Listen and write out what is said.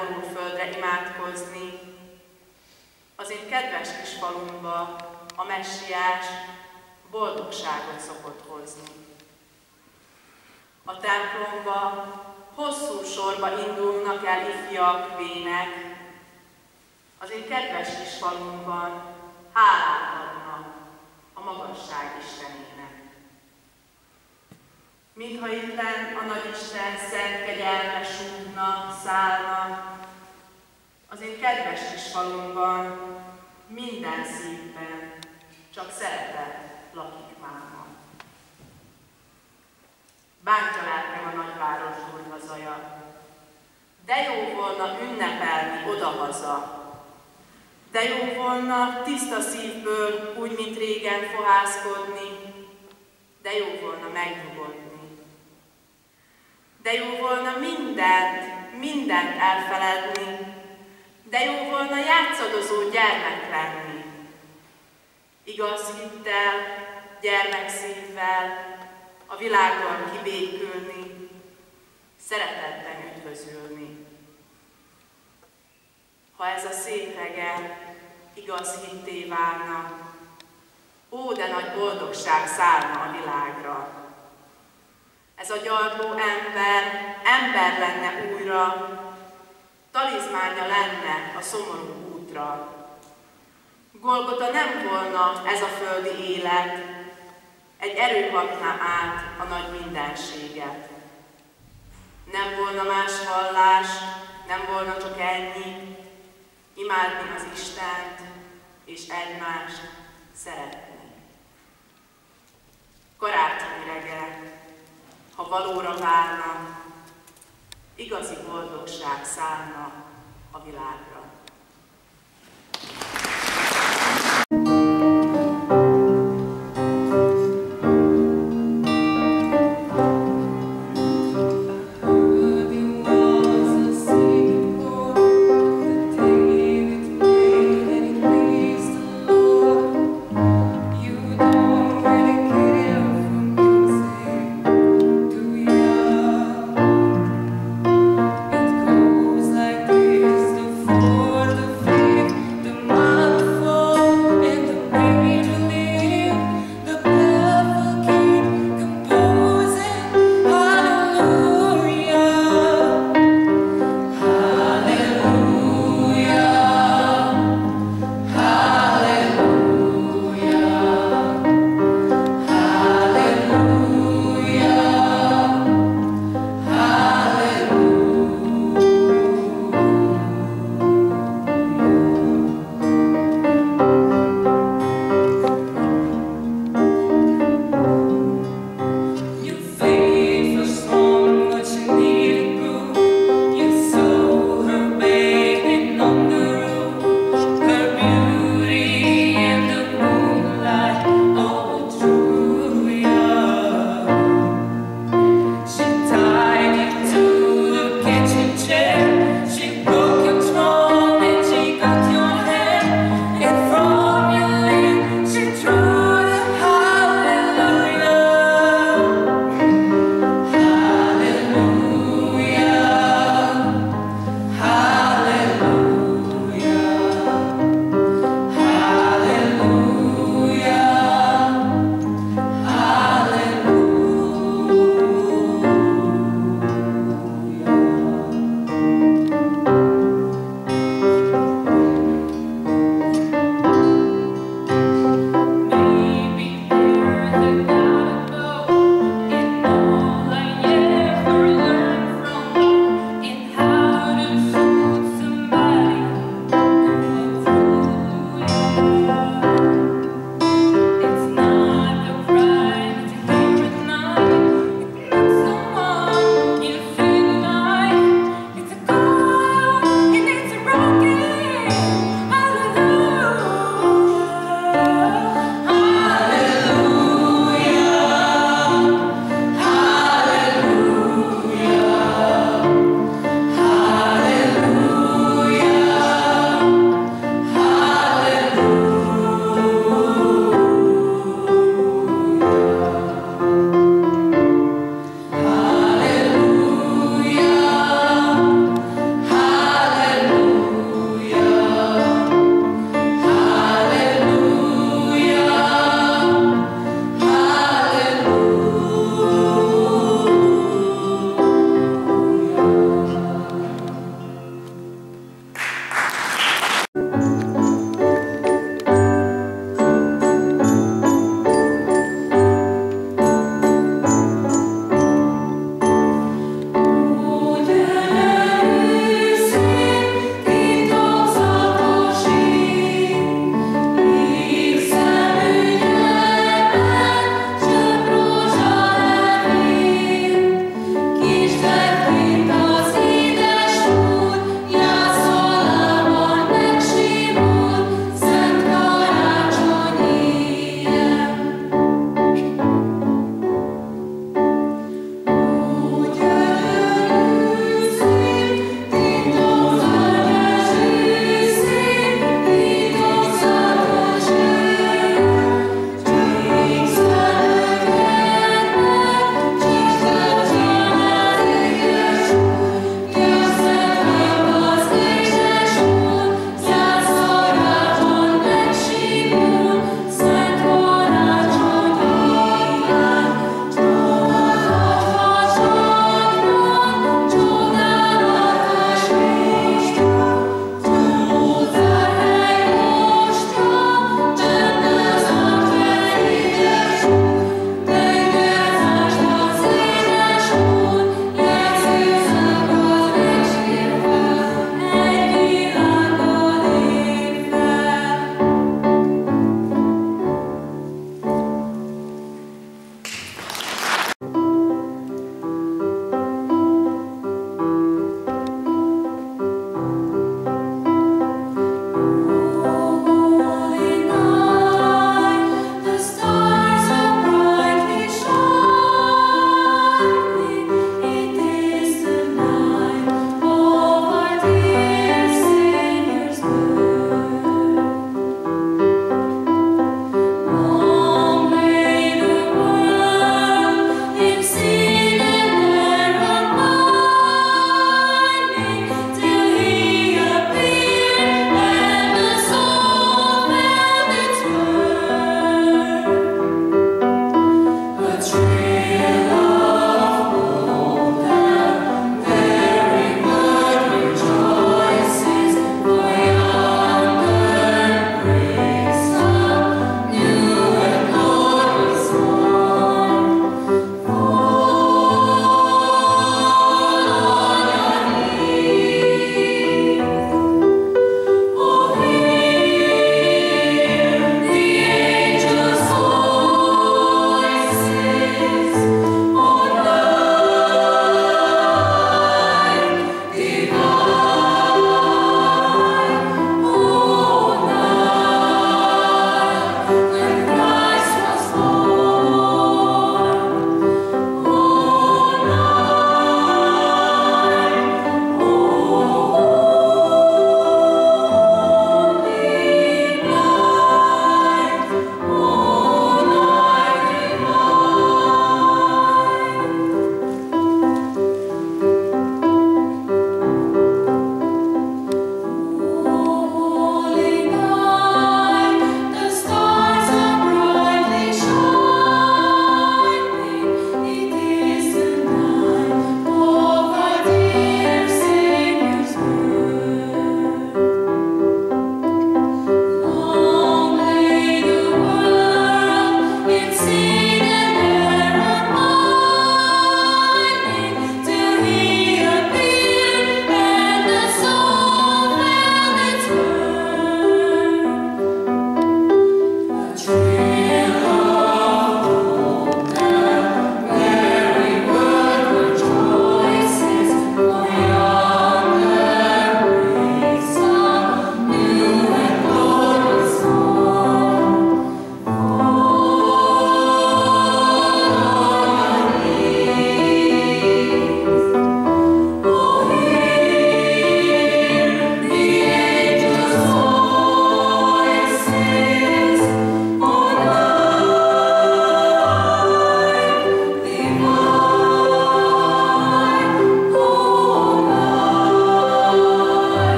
szeretettel borul földre imádkozni, az én kedves kis falumba a messiás boldogságot szokott hozni. A templomba hosszú sorba indulnak el ifjak, vének, az én kedves kis falumban hálát adnak a magasság Istenének. Mintha itt lenn a Nagyisten szent kegyelme súgna, szállna, az én kedves kis falumban minden szívben csak szeretet lakik máma. Bántja lelkem a nagyváros zaja, de jó volna ünnepelni odahaza, de jó volna tiszta szívből, úgy, mint régen fohászkodni, de jó volna megnyugodni. De jó volna mindent, mindent elfeledni, de jó volna játszadozó gyermek lenni. Igaz hittel, gyermekszívvel, a világban kibékülni, szeretetben üdvözülni. Ha ez a szép reggel igaz hitté válna, ó, de nagy boldogság szállna a világra. Ez a gyarló ember, ember lenne újra, talizmánja lenne a szomorú útra. Golgota nem volna ez a földi élet, egy erő át a nagy mindenséget. Nem volna más hallás, nem volna csak ennyi, imádni az Istent és egymást szeretni. Karácsonyi reggel, ha valóra válna, igazi boldogság szállna a világra.